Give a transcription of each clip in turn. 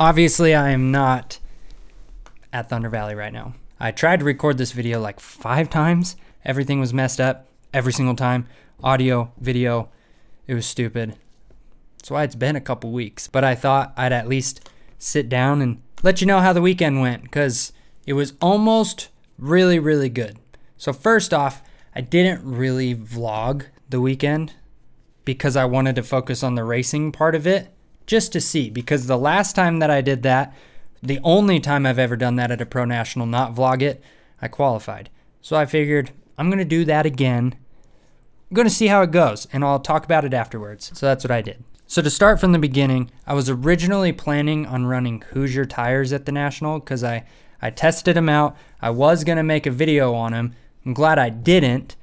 Obviously, I am not at Thunder Valley right now. I tried to record this video like five times. Everything was messed up every single time. Audio, video, it was stupid. That's why it's been a couple weeks. But I thought I'd at least sit down and let you know how the weekend went because it was almost really, really good. So, first off, I didn't really vlog the weekend because I wanted to focus on the racing part of it just to see. Because the last time that I did that, the only time I've ever done that at a pro national, not vlog it, I qualified. So I figured I'm going to do that again. I'm going to see how it goes and I'll talk about it afterwards. So that's what I did. So to start from the beginning, I was originally planning on running Hoosier tires at the National because I, I tested them out. I was going to make a video on them. I'm glad I didn't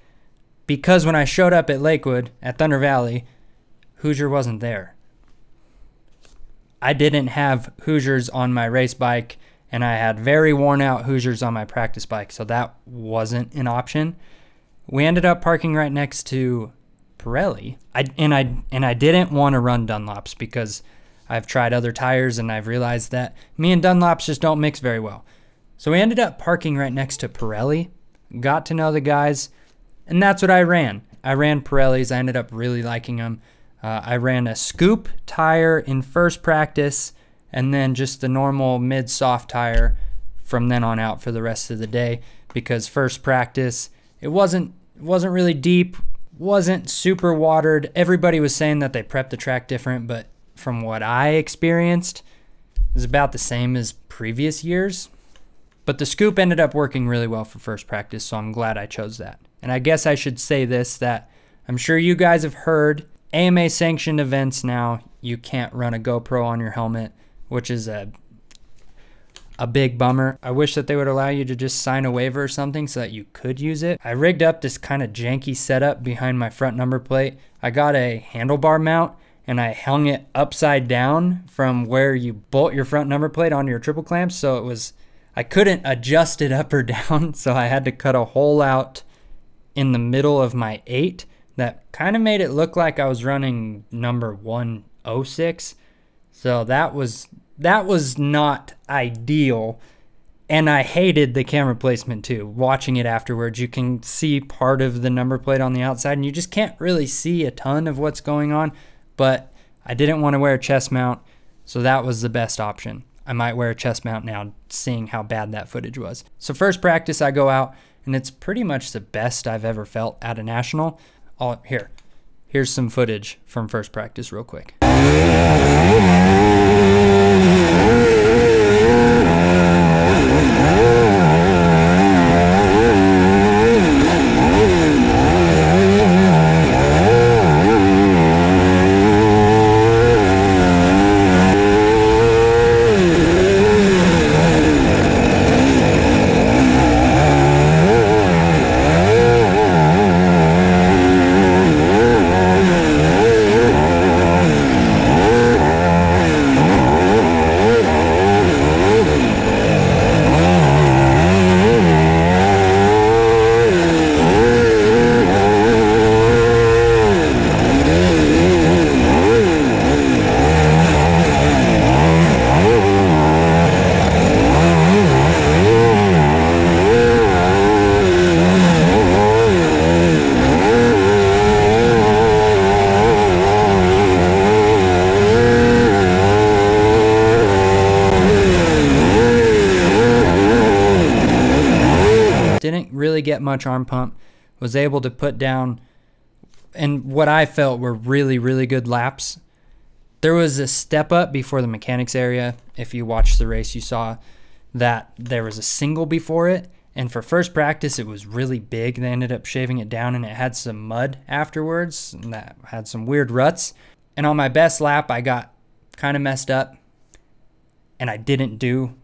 because when I showed up at Lakewood at Thunder Valley, Hoosier wasn't there. I didn't have Hoosiers on my race bike and I had very worn out Hoosiers on my practice bike, so that wasn't an option. We ended up parking right next to Pirelli. I and I and I didn't want to run Dunlops because I've tried other tires and I've realized that me and Dunlops just don't mix very well. So we ended up parking right next to Pirelli. Got to know the guys, and that's what I ran. I ran Pirellis. I ended up really liking them. Uh, I ran a scoop tire in first practice and then just the normal mid soft tire from then on out for the rest of the day because first practice it wasn't wasn't really deep wasn't super watered. Everybody was saying that they prepped the track different but from what i experienced it was about the same as previous years. But the scoop ended up working really well for first practice so i'm glad i chose that. And i guess i should say this that i'm sure you guys have heard ama sanctioned events now you can't run a gopro on your helmet which is a a big bummer. I wish that they would allow you to just sign a waiver or something so that you could use it. I rigged up this kind of janky setup behind my front number plate. I got a handlebar mount and I hung it upside down from where you bolt your front number plate onto your triple clamps. So it was, I couldn't adjust it up or down. So I had to cut a hole out in the middle of my eight that kind of made it look like I was running number 106 so that was that was not ideal. And I hated the camera placement too. Watching it afterwards, you can see part of the number plate on the outside and you just can't really see a ton of what's going on. But I didn't want to wear a chest mount, so that was the best option. I might wear a chest mount now, seeing how bad that footage was. So, first practice, I go out, and it's pretty much the best I've ever felt at a national. Oh, here, here's some footage from first practice, real quick. Get much arm pump, was able to put down and what I felt were really, really good laps. There was a step up before the mechanics area. If you watched the race, you saw that there was a single before it. And for first practice, it was really big. They ended up shaving it down and it had some mud afterwards and that had some weird ruts. And on my best lap, I got kind of messed up and I didn't do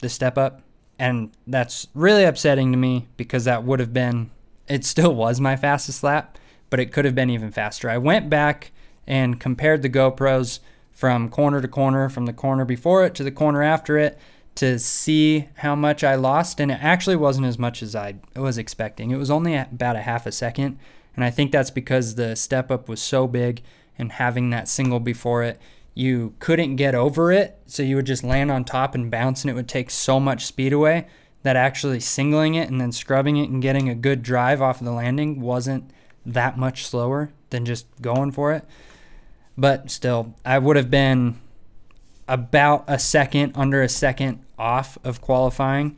the step up. And that's really upsetting to me because that would have been, it still was my fastest lap, but it could have been even faster. I went back and compared the GoPros from corner to corner, from the corner before it to the corner after it to see how much I lost. And it actually wasn't as much as I was expecting. It was only about a half a second. And I think that's because the step up was so big and having that single before it, you couldn't get over it. So you would just land on top and bounce, and it would take so much speed away that actually singling it and then scrubbing it and getting a good drive off of the landing wasn't that much slower than just going for it. But still, I would have been about a second, under a second off of qualifying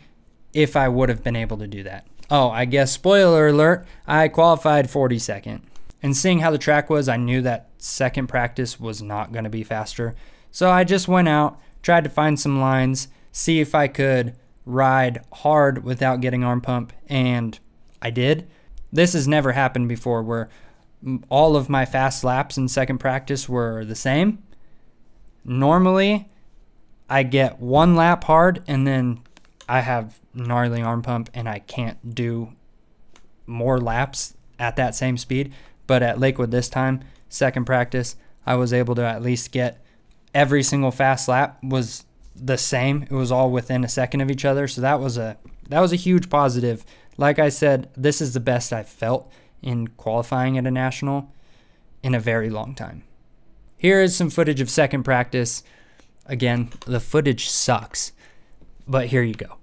if I would have been able to do that. Oh, I guess spoiler alert, I qualified 42nd. And seeing how the track was, I knew that second practice was not going to be faster. So I just went out, tried to find some lines, see if I could ride hard without getting arm pump, and I did. This has never happened before where all of my fast laps in second practice were the same. Normally, I get one lap hard and then I have gnarly arm pump and I can't do more laps at that same speed. But at Lakewood this time, second practice, I was able to at least get every single fast lap was the same. It was all within a second of each other. So that was a that was a huge positive. Like I said, this is the best I've felt in qualifying at a national in a very long time. Here is some footage of second practice. Again, the footage sucks, but here you go.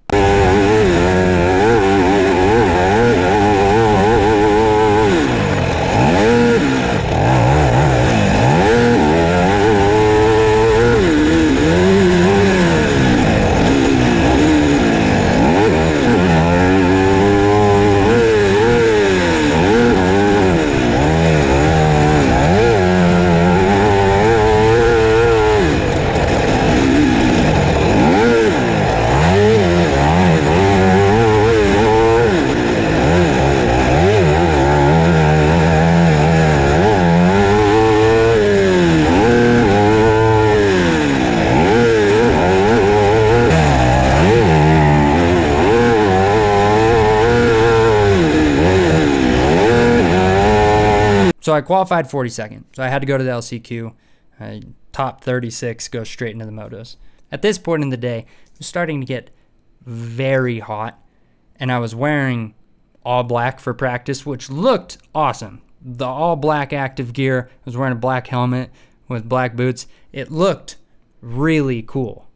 Qualified 42nd. So I had to go to the LCQ, uh, top 36, go straight into the motos. At this point in the day, it was starting to get very hot, and I was wearing all black for practice, which looked awesome. The all black active gear, I was wearing a black helmet with black boots. It looked really cool,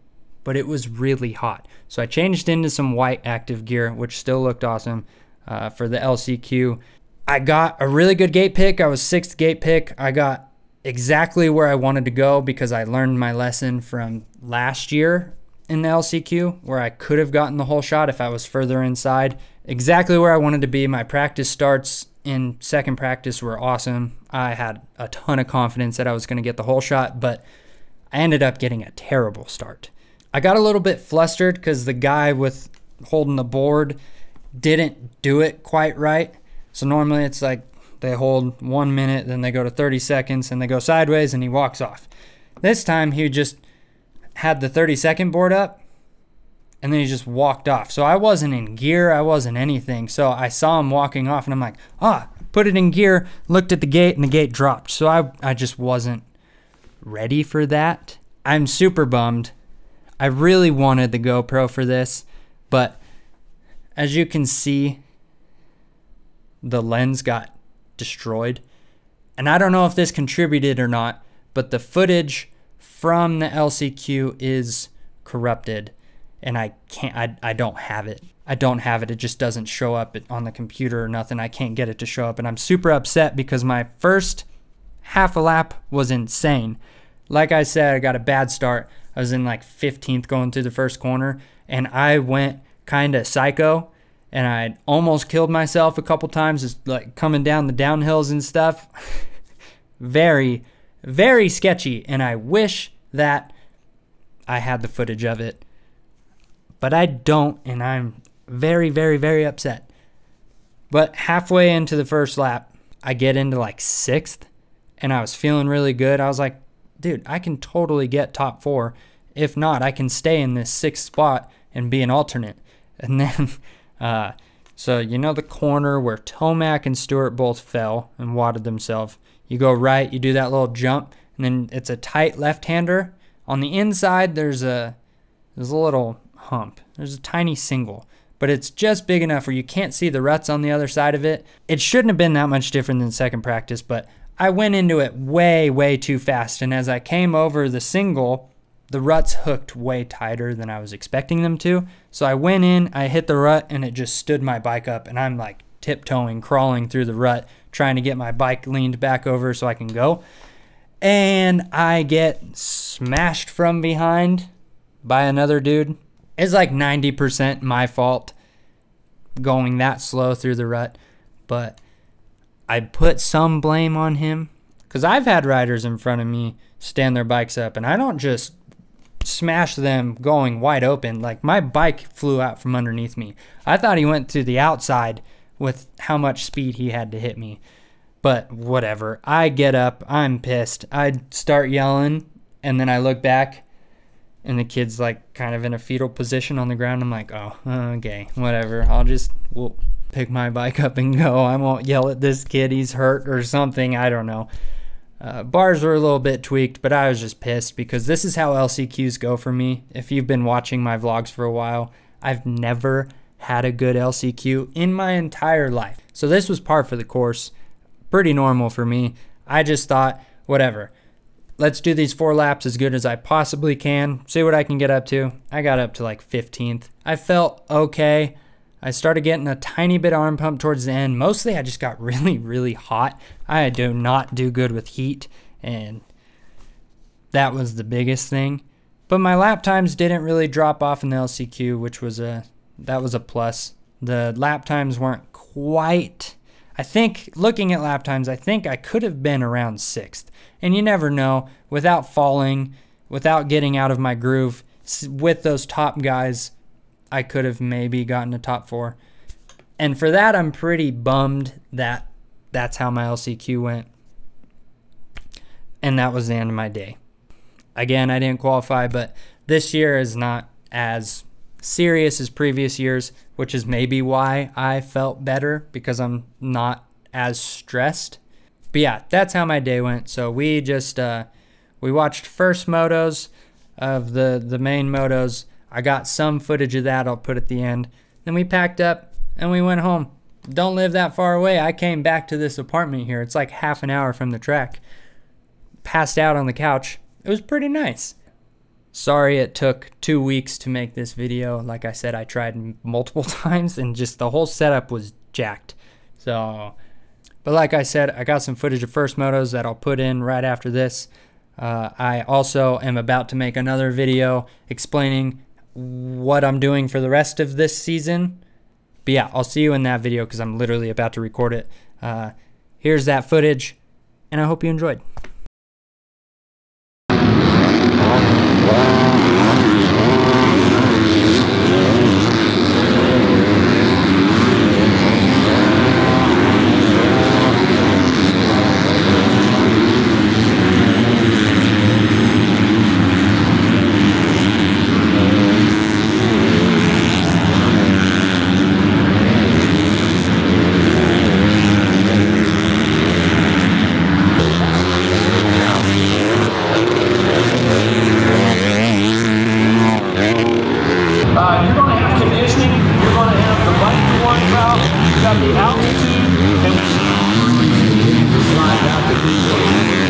but it was really hot. So I changed into some white active gear, which still looked awesome uh, for the LCQ. I got a really good gate pick. I was sixth gate pick. I got exactly where I wanted to go because I learned my lesson from last year in the LCQ where I could have gotten the whole shot if I was further inside. Exactly where I wanted to be. My practice starts in second practice were awesome. I had a ton of confidence that I was going to get the whole shot, but I ended up getting a terrible start. I got a little bit flustered because the guy with holding the board didn't do it quite right. So normally it's like they hold one minute, then they go to 30 seconds, and they go sideways, and he walks off. This time he just had the 30 second board up, and then he just walked off. So I wasn't in gear, I wasn't anything. So I saw him walking off, and I'm like, ah, put it in gear, looked at the gate, and the gate dropped. So I, I just wasn't ready for that. I'm super bummed. I really wanted the GoPro for this, but as you can see, the lens got destroyed. And I don't know if this contributed or not, but the footage from the LCQ is corrupted and I can't I, I don't have it. I don't have it. It just doesn't show up on the computer or nothing. I can't get it to show up and I'm super upset because my first half a lap was insane. Like I said, I got a bad start. I was in like 15th going through the first corner and I went kind of psycho and I almost killed myself a couple times, just like coming down the downhills and stuff. very, very sketchy, and I wish that I had the footage of it, but I don't, and I'm very, very, very upset. But halfway into the first lap, I get into like sixth, and I was feeling really good. I was like, dude, I can totally get top four. If not, I can stay in this sixth spot and be an alternate. And then uh, so you know the corner where Tomac and Stewart both fell and wadded themselves. You go right, you do that little jump, and then it's a tight left-hander. On the inside, there's a there's a little hump. There's a tiny single, but it's just big enough where you can't see the ruts on the other side of it. It shouldn't have been that much different than second practice, but I went into it way, way too fast. And as I came over the single, the ruts hooked way tighter than I was expecting them to. So I went in, I hit the rut, and it just stood my bike up. And I'm like tiptoeing, crawling through the rut, trying to get my bike leaned back over so I can go. And I get smashed from behind by another dude. It's like 90% my fault going that slow through the rut. But I put some blame on him because I've had riders in front of me stand their bikes up and I don't just smash them going wide open. Like my bike flew out from underneath me. I thought he went to the outside with how much speed he had to hit me. But whatever. I get up. I'm pissed. I start yelling and then I look back and the kid's like kind of in a fetal position on the ground. I'm like, oh, okay, whatever. I'll just, we'll pick my bike up and go. I won't yell at this kid. He's hurt or something. I don't know. Uh, bars were a little bit tweaked, but I was just pissed because this is how LCQs go for me. If you've been watching my vlogs for a while, I've never had a good LCQ in my entire life. So this was par for the course. Pretty normal for me. I just thought, whatever. Let's do these four laps as good as I possibly can. See what I can get up to. I got up to like 15th. I felt okay. I started getting a tiny bit arm pump towards the end. Mostly I just got really, really hot. I do not do good with heat, and that was the biggest thing. But my lap times didn't really drop off in the LCQ, which was a that was a plus. The lap times weren't quite I think looking at lap times, I think I could have been around sixth. And you never know without falling, without getting out of my groove with those top guys. I could have maybe gotten a top four. And for that, I'm pretty bummed that that's how my LCQ went. And that was the end of my day. Again, I didn't qualify, but this year is not as serious as previous years, which is maybe why I felt better because I'm not as stressed. But yeah, that's how my day went. So we just uh, we watched first motos of the the main motos I got some footage of that I'll put at the end. Then we packed up and we went home. Don't live that far away. I came back to this apartment here. It's like half an hour from the track. Passed out on the couch. It was pretty nice. Sorry it took two weeks to make this video. Like I said, I tried multiple times and just the whole setup was jacked. So, but like I said, I got some footage of first motos that I'll put in right after this. Uh, I also am about to make another video explaining what I'm doing for the rest of this season. But yeah, I'll see you in that video because I'm literally about to record it. Uh, here's that footage, and I hope you enjoyed. up the out and we slide out the D.